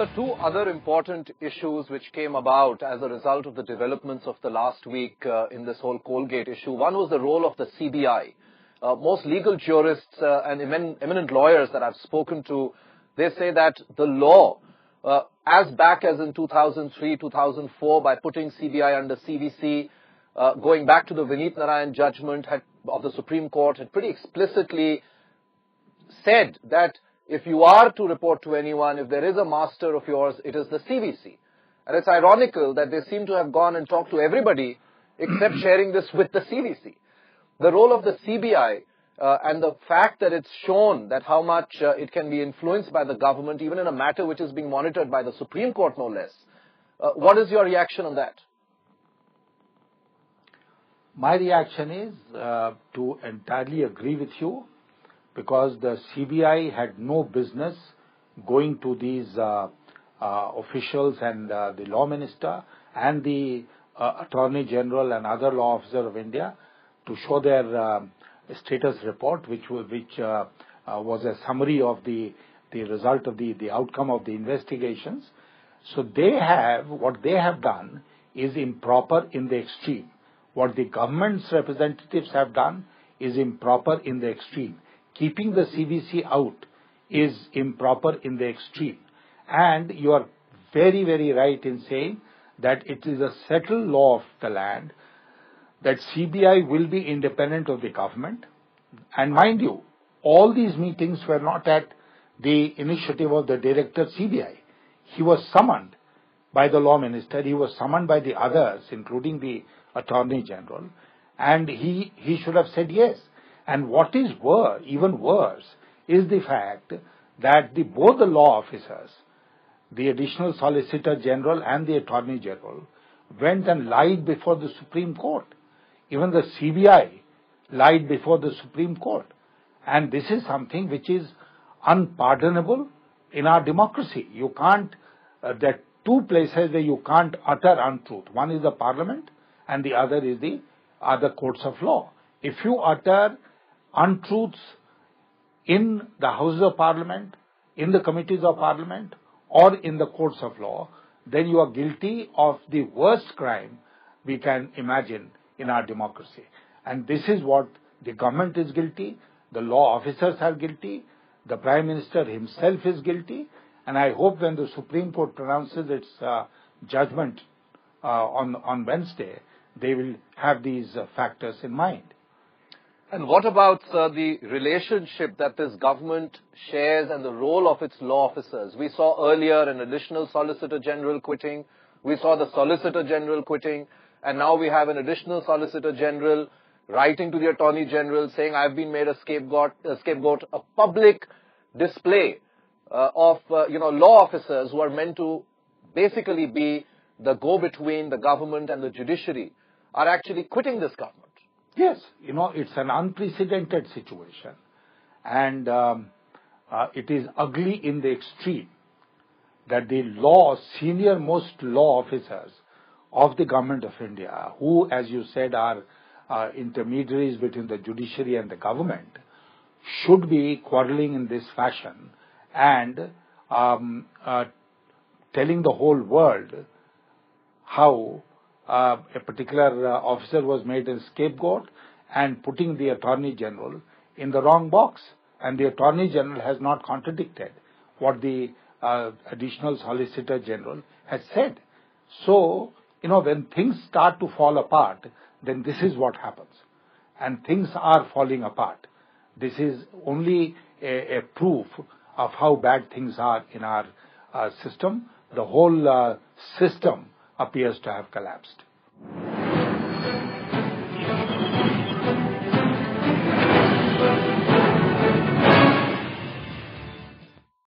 So two other important issues which came about as a result of the developments of the last week uh, in this whole Coalgate issue. One was the role of the CBI. Uh, most legal jurists uh, and emin eminent lawyers that I've spoken to, they say that the law, uh, as back as in 2003, 2004, by putting CBI under CVC, uh, going back to the Vineet Narayan judgment had, of the Supreme Court, had pretty explicitly said that if you are to report to anyone, if there is a master of yours, it is the CVC. And it's ironical that they seem to have gone and talked to everybody except sharing this with the CVC. The role of the CBI uh, and the fact that it's shown that how much uh, it can be influenced by the government, even in a matter which is being monitored by the Supreme Court, no less. Uh, what is your reaction on that? My reaction is uh, to entirely agree with you because the CBI had no business going to these uh, uh, officials and uh, the law minister and the attorney general and other law officer of India to show their uh, status report, which which was a summary of the the result of the the outcome of the investigations. So they have what they have done is improper in the extreme. What the government's representatives have done is improper in the extreme keeping the CVC out is improper in the extreme. And you are very, very right in saying that it is a settled law of the land that CBI will be independent of the government. And mind you, all these meetings were not at the initiative of the director CBI. He was summoned by the law minister. He was summoned by the others, including the attorney general. And he, he should have said yes. And what is worse, even worse, is the fact that the, both the law officers, the additional solicitor general and the attorney general, went and lied before the Supreme Court. Even the CBI lied before the Supreme Court. And this is something which is unpardonable in our democracy. You can't, uh, there are two places where you can't utter untruth. One is the parliament and the other is the other courts of law. If you utter untruths in the Houses of Parliament, in the committees of Parliament, or in the courts of law, then you are guilty of the worst crime we can imagine in our democracy. And this is what the government is guilty, the law officers are guilty, the Prime Minister himself is guilty, and I hope when the Supreme Court pronounces its uh, judgment uh, on, on Wednesday, they will have these uh, factors in mind. And what about uh, the relationship that this government shares and the role of its law officers? We saw earlier an additional Solicitor General quitting. We saw the Solicitor General quitting. And now we have an additional Solicitor General writing to the Attorney General saying, I've been made a scapegoat, a, scapegoat, a public display uh, of, uh, you know, law officers who are meant to basically be the go-between the government and the judiciary are actually quitting this government. Yes, you know, it's an unprecedented situation. And um, uh, it is ugly in the extreme that the law, senior most law officers of the government of India, who, as you said, are uh, intermediaries between the judiciary and the government, should be quarreling in this fashion and um, uh, telling the whole world how a particular uh, officer was made a scapegoat and putting the Attorney General in the wrong box. And the Attorney General has not contradicted what the uh, additional Solicitor General has said. So, you know, when things start to fall apart, then this is what happens. And things are falling apart. This is only a, a proof of how bad things are in our uh, system. The whole uh, system appears to have collapsed.